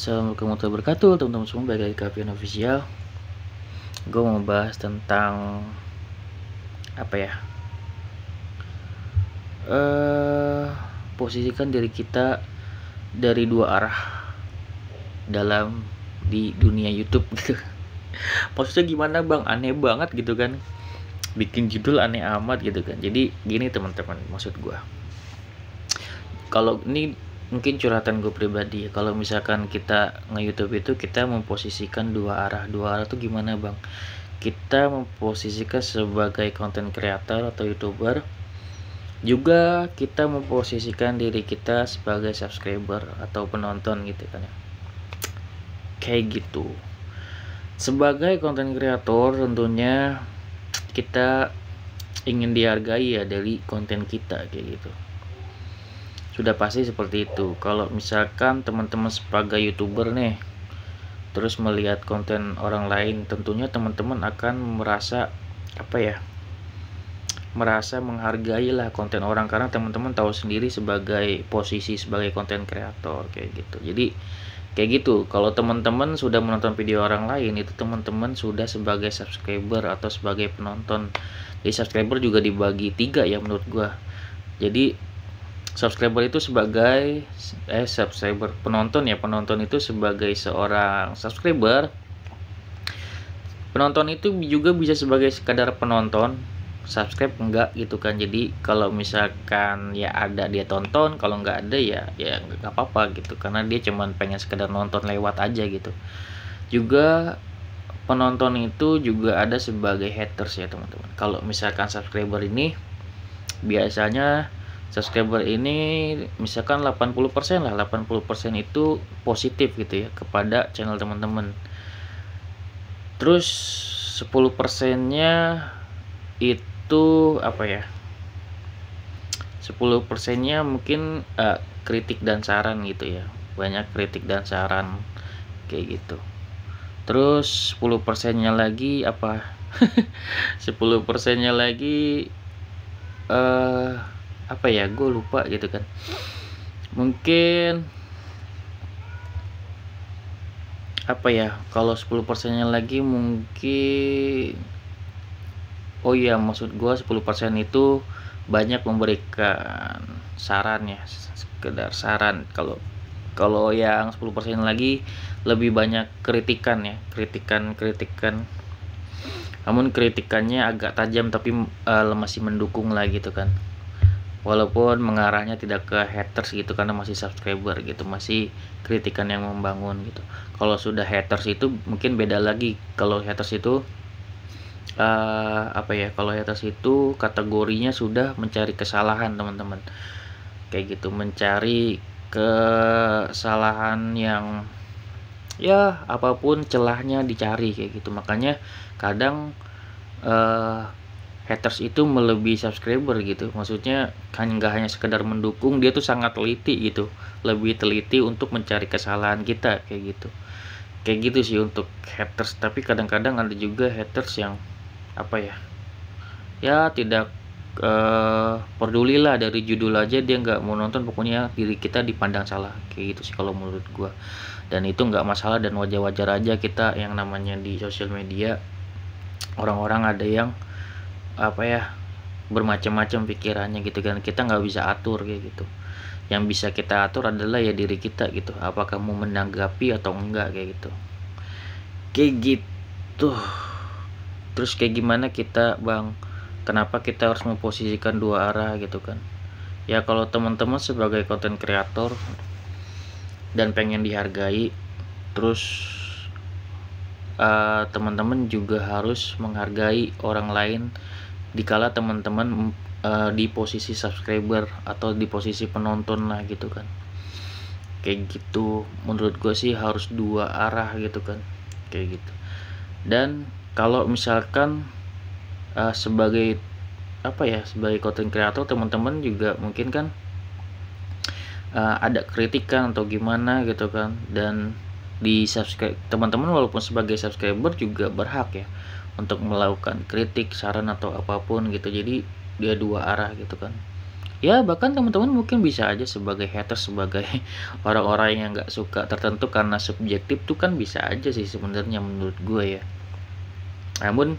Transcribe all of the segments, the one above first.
Assalamualaikum warahmatullahi wabarakatuh. Teman-teman semua balik lagi ke Avian Official. Gue mau bahas tentang Apa ya? Uh, Posisikan diri kita Dari dua arah Dalam Di dunia Youtube gitu. Maksudnya gimana bang? Aneh banget gitu kan. Bikin judul aneh amat gitu kan. Jadi gini teman-teman maksud gue Kalau ini mungkin curhatan gue pribadi kalau misalkan kita nge YouTube itu kita memposisikan dua arah. Dua arah tuh gimana bang? Kita memposisikan sebagai konten kreator atau youtuber juga kita memposisikan diri kita sebagai subscriber atau penonton gitu kan ya. Kayak gitu. Sebagai konten kreator tentunya kita ingin dihargai ya dari konten kita kayak gitu sudah pasti seperti itu. Kalau misalkan teman-teman sebagai youtuber nih terus melihat konten orang lain tentunya teman-teman akan merasa apa ya merasa menghargai lah konten orang. Karena teman-teman tahu sendiri sebagai posisi sebagai konten kreator kayak gitu. Jadi kayak gitu. Kalau teman-teman sudah menonton video orang lain itu teman-teman sudah sebagai subscriber atau sebagai penonton. Jadi subscriber juga dibagi tiga ya menurut gua. Jadi subscriber itu sebagai eh subscriber penonton ya penonton itu sebagai seorang subscriber. Penonton itu juga bisa sebagai sekadar penonton. Subscribe enggak gitu kan. Jadi kalau misalkan ya ada dia tonton kalau enggak ada ya ya nggak apa-apa gitu. Karena dia cuman pengen sekedar nonton lewat aja gitu. Juga penonton itu juga ada sebagai haters ya teman-teman. Kalau misalkan subscriber ini biasanya subscriber ini misalkan 80% lah 80% itu positif gitu ya kepada channel teman-teman. Terus 10% nya itu apa ya? 10% nya mungkin uh, kritik dan saran gitu ya. Banyak kritik dan saran kayak gitu. Terus 10% nya lagi apa? 10% nya lagi eh uh, apa ya gue lupa gitu kan. Mungkin apa ya kalau 10 persennya lagi mungkin oh iya maksud gue 10 persen itu banyak memberikan saran ya sekedar saran. Kalau kalau yang 10 persen lagi lebih banyak kritikan ya kritikan kritikan. Namun kritikannya agak tajam tapi uh, masih mendukung lah gitu kan walaupun mengarahnya tidak ke haters gitu karena masih subscriber gitu masih kritikan yang membangun gitu. Kalau sudah haters itu mungkin beda lagi. Kalau haters itu uh, apa ya kalau haters itu kategorinya sudah mencari kesalahan teman-teman. Kayak gitu mencari kesalahan yang ya apa pun celahnya dicari kayak gitu. Makanya kadang uh, haters itu melebihi subscriber gitu. Maksudnya kan nggak hanya sekedar mendukung dia tuh sangat teliti gitu. Lebih teliti untuk mencari kesalahan kita kayak gitu. Kayak gitu sih untuk haters. Tapi kadang-kadang ada juga haters yang apa ya ya tidak uh, pedulilah dari judul aja dia nggak mau nonton. Pokoknya diri kita dipandang salah kayak gitu sih kalau menurut gua. Dan itu nggak masalah dan wajar-wajar aja kita yang namanya di sosial media. Orang-orang ada yang apa ya bermacam-macam pikirannya gitu kan. Kita nggak bisa atur kayak gitu. Yang bisa kita atur adalah ya diri kita gitu. Apakah mau menanggapi atau enggak kayak gitu. Kayak gitu. Terus kayak gimana kita bang? Kenapa kita harus memposisikan dua arah gitu kan? Ya kalau teman-teman sebagai konten kreator dan pengen dihargai terus uh, teman-teman juga harus menghargai orang lain dikala teman-teman uh, di posisi subscriber atau di posisi penonton lah gitu kan. Kayak gitu. Menurut gue sih harus dua arah gitu kan. Kayak gitu. Dan kalau misalkan uh, sebagai apa ya sebagai content creator teman-teman juga mungkin kan uh, ada kritikan atau gimana gitu kan. Dan di subscribe teman-teman walaupun sebagai subscriber juga berhak ya untuk melakukan kritik saran atau apa pun gitu. Jadi dia dua arah gitu kan. Ya bahkan teman-teman mungkin bisa aja sebagai hater sebagai orang-orang yang nggak suka tertentu karena subjektif tuh kan bisa aja sih sebenarnya menurut gue ya. Namun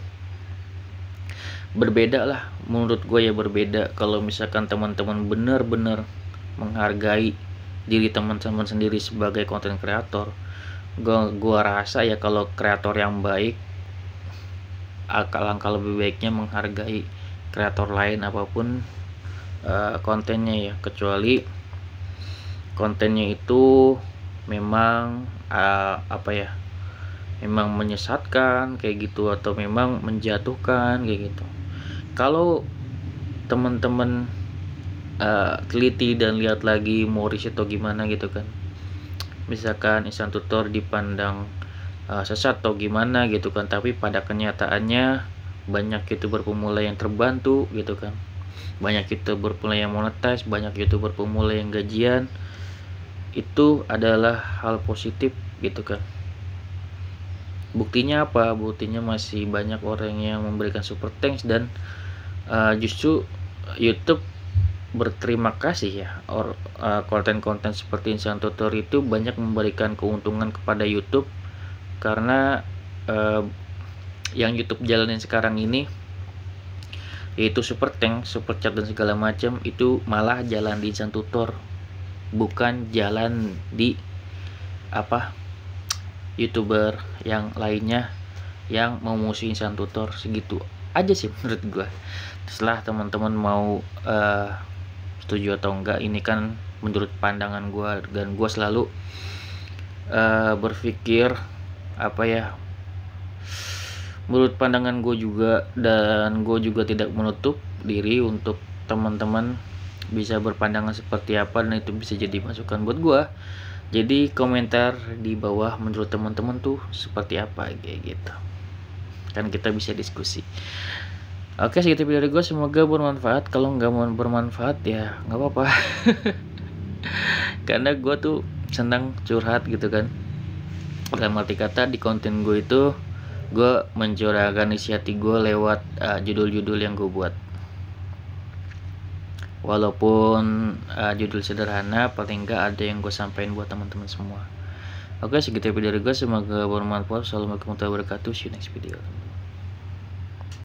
berbeda lah. Menurut gue ya berbeda. Kalau misalkan teman-teman benar-benar menghargai diri teman-teman sendiri sebagai konten kreator gue gua rasa ya kalau kreator yang baik akal langkah lebih baiknya menghargai kreator lain apa pun uh, kontennya ya. Kecuali kontennya itu memang uh, apa ya memang menyesatkan kayak gitu atau memang menjatuhkan kayak gitu. Kalau teman-teman uh, teliti dan lihat lagi Morris atau gimana gitu kan misalkan insan tutor dipandang uh, sesat atau gimana gitu kan. Tapi pada kenyataannya banyak youtuber pemula yang terbantu gitu kan. Banyak youtuber pemula yang monetize banyak youtuber pemula yang gajian. Itu adalah hal positif gitu kan. Buktinya apa? Buktinya masih banyak orang yang memberikan super thanks dan uh, justru YouTube berterima kasih ya. Or uh, konten-konten seperti Insan Tutor itu banyak memberikan keuntungan kepada YouTube karena uh, yang YouTube jalanin sekarang ini yaitu super tank, super chat dan segala macam itu malah jalan di Insan Tutor. Bukan jalan di apa youtuber yang lainnya yang mau musuh Tutor. Segitu aja sih menurut gue setelah teman-teman mau uh, setuju atau enggak. Ini kan menurut pandangan gue dan gue selalu uh, berpikir apa ya menurut pandangan gue juga dan gue juga tidak menutup diri untuk teman-teman bisa berpandangan seperti apa dan itu bisa jadi masukan buat gue jadi komentar di bawah menurut teman-teman tuh seperti apa kayak gitu. Kan kita bisa diskusi. Oke segitu video dari gue semoga bermanfaat. Kalau nggak mau bermanfaat ya nggak apa-apa. Karena gue tuh senang curhat gitu kan dalam arti kata di konten gue itu gue mencurahkan isi hati gue lewat uh, judul-judul uh, yang gue buat. Walaupun uh, judul sederhana paling enggak ada yang gue sampaikan buat teman-teman semua. Oke segitu video dari gue semoga bermanfaat. Assalamualaikum warahmatullahi wabarakatuh. See you next video